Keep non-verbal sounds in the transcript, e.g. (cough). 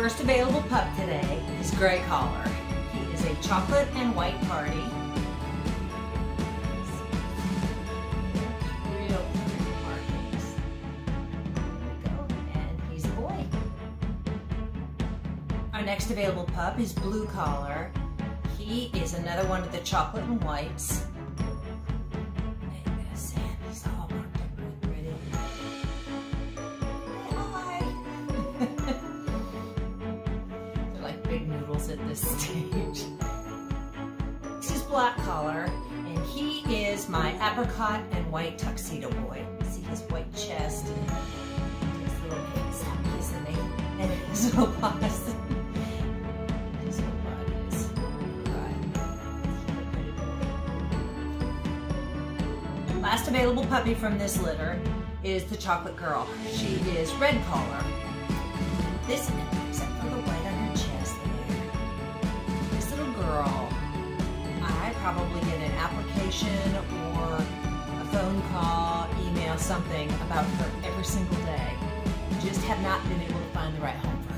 first available pup today is Gray Collar. He is a chocolate and white parti. Real pretty markings. There we go, and he's a boy. Our next available pup is Blue Collar. He is another one of the chocolate and whites. Noodles at this (laughs) stage. This is Black Collar, and he is my apricot and white tuxedo boy. See his white chest and his little and (laughs) his little paws. Last available puppy from this litter is the Chocolate Girl. She is red collar. This, application or a phone call, email, something about her every single day. Just have not been able to find the right home